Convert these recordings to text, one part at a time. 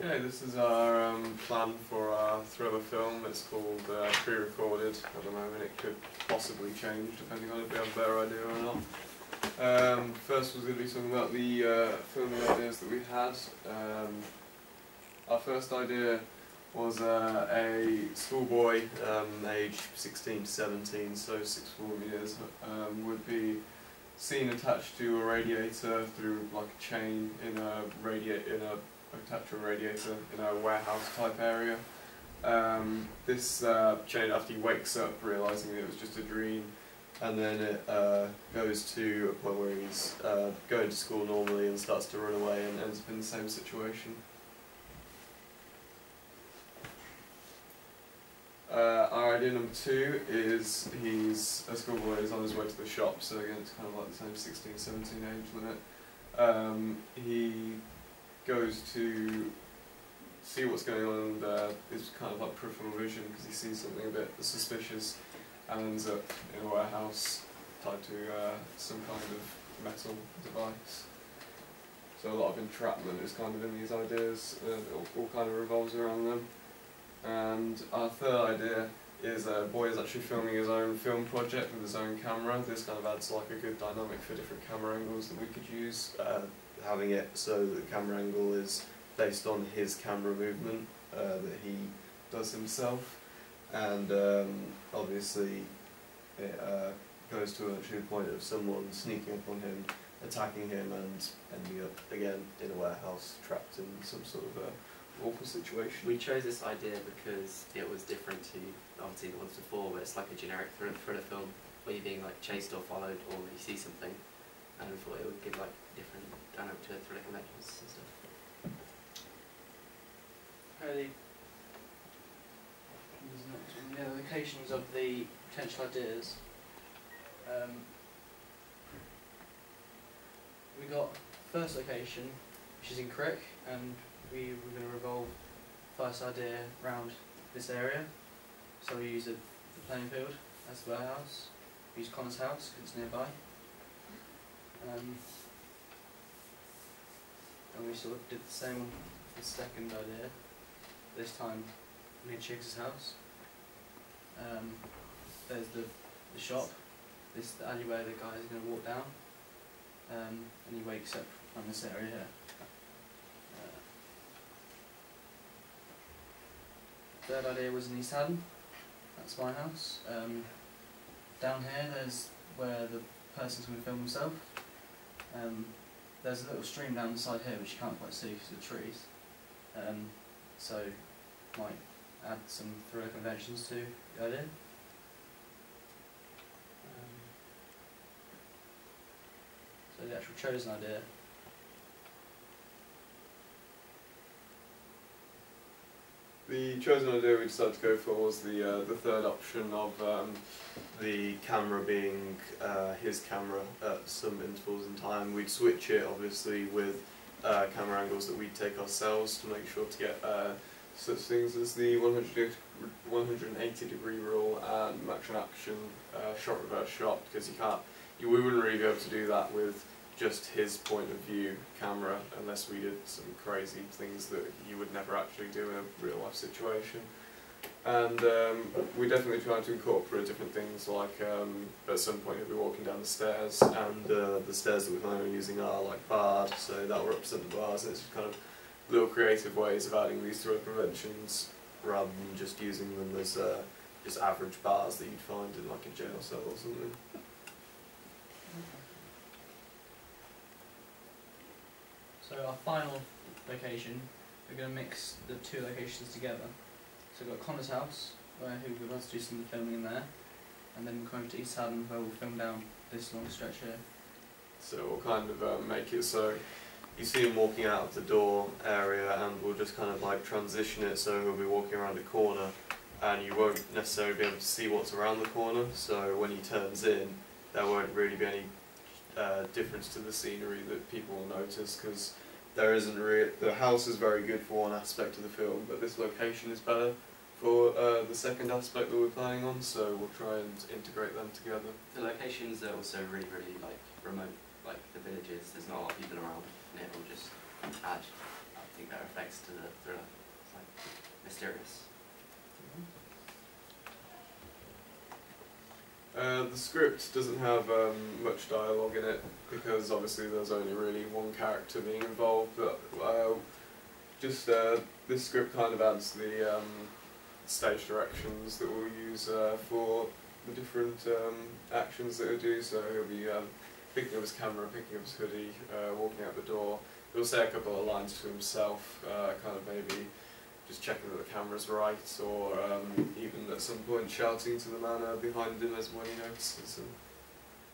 Okay, this is our um, plan for our thriller film. It's called uh, pre-recorded at the moment. It could possibly change depending on if we have a better idea or not. Um, first was going to be something about the uh, filming ideas that we had. Um, our first idea was uh, a schoolboy, um, aged 16 to 17, so six full years, um, would be seen attached to a radiator through like a chain in a radiator in a attached to a radiator in a warehouse type area. Um, this uh, chain after he wakes up realizing that it was just a dream and then it uh, goes to a point where he's uh, going to school normally and starts to run away and ends up in the same situation. Uh, our idea number two is he's a schoolboy is on his way to the shop, so again it's kind of like the same 16, 17 age limit. Um, he goes to see what's going on and uh, is kind of like peripheral vision because he sees something a bit suspicious and ends up in a warehouse tied to uh, some kind of metal device. So a lot of entrapment is kind of in these ideas, uh, it all, all kind of revolves around them. And our third idea is a boy is actually filming his own film project with his own camera. This kind of adds like a good dynamic for different camera angles that we could use. Uh, having it so that the camera angle is based on his camera movement uh, that he does himself. And um, obviously it uh, goes to a true point of someone sneaking up on him, attacking him and ending up again in a warehouse trapped in some sort of a awful situation. We chose this idea because it was different obviously the ones before, where it's like a generic thriller, film where you're being like chased or followed or you see something, and we thought it would give like different dynamic to thriller conventions and stuff. Yeah, the locations of the potential ideas. Um, we got first location, which is in Crick, and we were going to revolve first idea around this area. So we use the, playing field as the warehouse. We use Connor's house because it's nearby. Um, and we sort of did the same the second idea. This time near Chiggs' house. Um, there's the, the shop. This is the alleyway the guy is going to walk down. Um, and he wakes up on this area here. Third idea was in East Haddon. That's my house. Um, down here, there's where the person's going to film himself. Um, there's a little stream down the side here which you can't quite see because of the trees. Um, so, might add some thriller conventions to the idea. Um, so the actual chosen idea The chosen idea we decided to go for was the uh, the third option of um, the camera being uh, his camera at some intervals in time. We'd switch it obviously with uh, camera angles that we'd take ourselves to make sure to get uh, such things as the 100 180 degree rule and action action uh, shot reverse shot because you can't you, we wouldn't really be able to do that with just his point of view camera unless we did some crazy things that you would never actually do in a real life situation. And um, we definitely tried to incorporate different things like um, at some point you'll be walking down the stairs and uh, the stairs that we're on using are like barred so that will represent the bars and it's kind of little creative ways of adding these through conventions rather than just using them as uh, just average bars that you'd find in like a jail cell or something. So our final location, we're going to mix the two locations together. So we've got Connor's house, where who we want to do some filming in there, and then we're going to East Haddon, where we'll film down this long stretch here. So we'll kind of uh, make it so you see him walking out of the door area and we'll just kind of like transition it so he'll be walking around a corner and you won't necessarily be able to see what's around the corner so when he turns in there won't really be any uh, difference to the scenery that people will notice because there isn't really the house is very good for one aspect of the film, but this location is better for uh, the second aspect that we're planning on. So we'll try and integrate them together. The locations are also really, really like remote, like the villages. There's not a lot of people around, and it will just add I think that reflects to the thriller. It's like mysterious. The script doesn't have um, much dialogue in it because obviously there's only really one character being involved. But uh, just uh, this script kind of adds the um, stage directions that we'll use uh, for the different um, actions that he'll do. So he'll be um, picking up his camera, picking up his hoodie, uh, walking out the door. He'll say a couple of lines to himself, uh, kind of maybe just checking that the camera's right, or um, even at some point shouting to the man uh, behind him as when he notices him.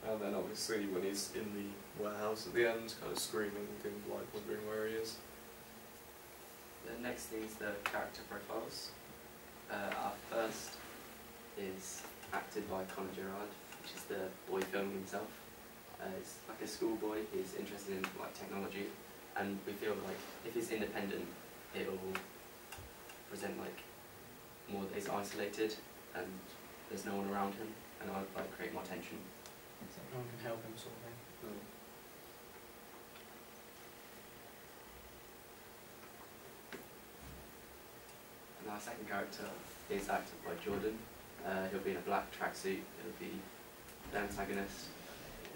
And then obviously when he's in the warehouse at the end, kind of screaming and like wondering where he is. The next thing is the character profiles. Uh, our first is acted by Conor Gerard, which is the boy filming himself. Uh, he's like a schoolboy, he's interested in like technology, and we feel like if he's independent, it'll present like more that he's isolated and there's no one around him, and I'll like create more tension. So no one can help him, sort of thing. And our second character is acted by Jordan. Uh, he'll be in a black tracksuit. He'll be the antagonist.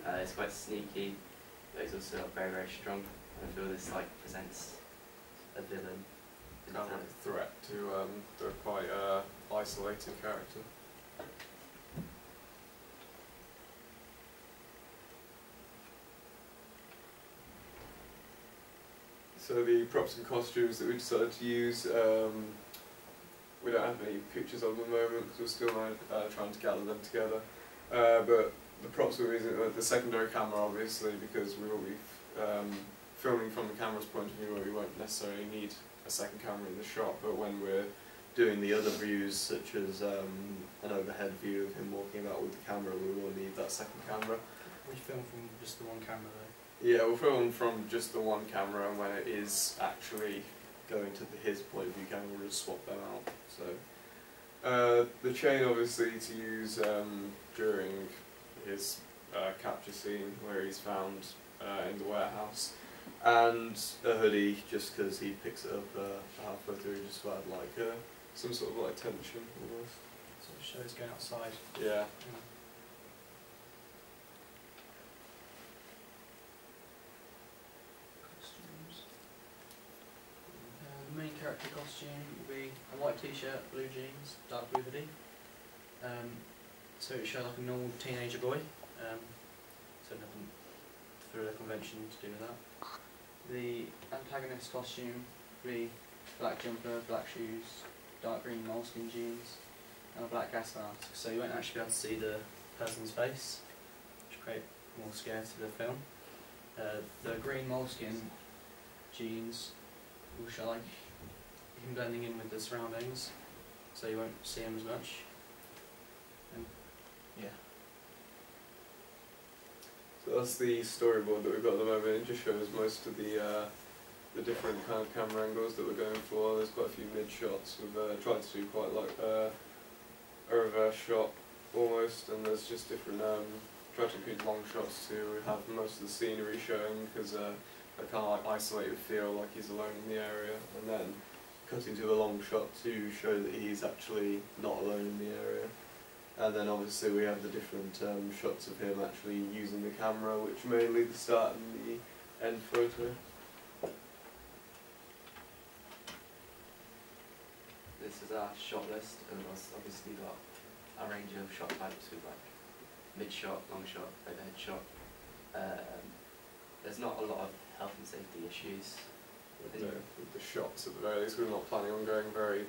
Uh, he's quite sneaky, but he's also very, very strong. And I feel this like presents a villain. In Kind of like a threat to um, the quite uh, isolated character. So the props and costumes that we decided to use, um, we don't have any pictures of at the moment because we're still uh, trying to gather them together. Uh, but the props we're using, uh, the secondary camera obviously, because we will be um, filming from the camera's point of view where we won't necessarily need a second camera in the shot, but when we're doing the other views, such as um, an overhead view of him walking about with the camera, we will need that second camera. We film from just the one camera though. Yeah, we'll film from just the one camera, and when it is actually going to the, his point of view camera, we'll just swap them out. So, uh, the chain obviously to use um, during his uh, capture scene where he's found uh, in the warehouse, and a hoodie just because he picks it up uh, halfway through, just to add like uh, some sort of like tension almost. Sort of shows going outside. Yeah. Costumes. Uh, the main character costume will be a white t-shirt, blue jeans, dark blue hoodie. Um, so it shows like a normal teenager boy. Um, so nothing through the convention to do with that. The antagonist costume be black jumper, black shoes, dark green moleskin jeans, and a black gas mask. So you won't actually be able to see the person's face, which create more scare to the film. Uh, the green moleskin jeans will show like him blending in with the surroundings, so you won't see him as much. And yeah, that's the storyboard that we've got at the moment. It just shows most of the uh, the different kind of camera angles that we're going for. There's quite a few mid shots. We've uh, tried to do quite like uh, a reverse shot almost, and there's just different. Um, tried to include long shots too. We have most of the scenery showing because uh, they kind of like isolated feel, like he's alone in the area, and then cutting to a long shot to show that he's actually not alone in the area. And then obviously we have the different um, shots of him actually using the camera, which mainly the start and the end photo. This is our shot list, and we've obviously got a range of shot types with like mid shot, long shot, overhead shot. Um, there's not a lot of health and safety issues. With the, with the shots at the very least, we're not planning on going very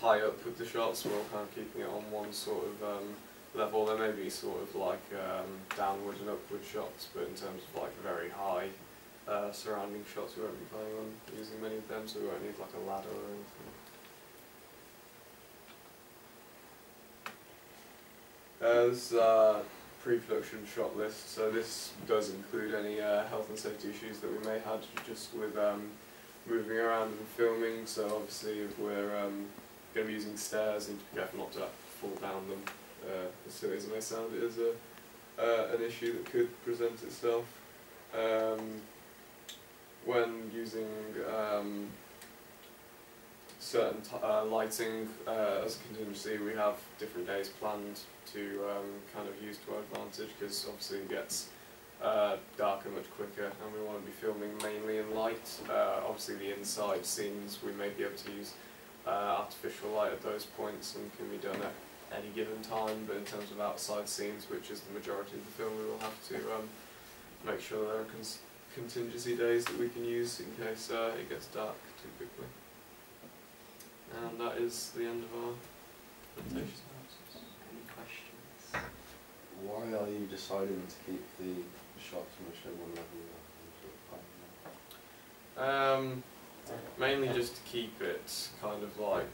high up with the shots. We're all kind of keeping it on one sort of um, level. There may be sort of like um, downward and upward shots, but in terms of like very high uh, surrounding shots, we won't be planning on using many of them, so we won't need like a ladder or anything. Uh, this is our pre-production shot list, so this does include any uh, health and safety issues that we may have just with um, moving around and filming. So obviously, if we're um, going to be using stairs, need to be careful not to fall down them. Uh, as silly as it may sound, it is a uh, an issue that could present itself. Um, when using um, certain uh, lighting uh, as a contingency. We have different days planned to um, kind of use to our advantage because obviously it gets uh, darker much quicker and we want to be filming mainly in light. Uh, obviously the inside scenes we may be able to use uh, artificial light at those points and can be done at any given time but in terms of outside scenes which is the majority of the film we will have to um, make sure there are cons- contingency days that we can use in case uh, it gets dark too quickly. And that is the end of our presentation. Any questions? Why are you deciding to keep the shots much at one level? Um, mainly just to keep it kind of like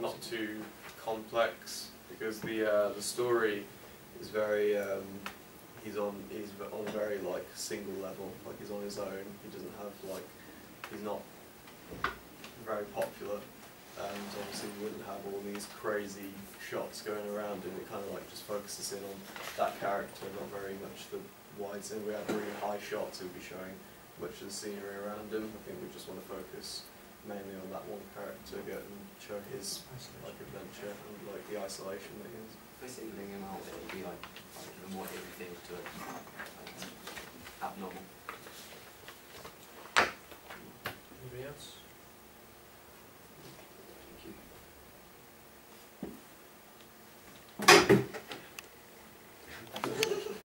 not too complex because the uh, the story is very um, he's on he's on a very like single level like he's on his own. He doesn't have like he's not very popular. And obviously we wouldn't have all these crazy shots going around and it kind of like just focuses in on that character not very much the wides and we have really high shots it would be showing much of the scenery around him I think we just want to focus mainly on that one character get and show his like adventure and like the isolation that he is. Basically, thinking about it, it'd be like, like a more eerie thing to it, like, abnormal. Anybody else?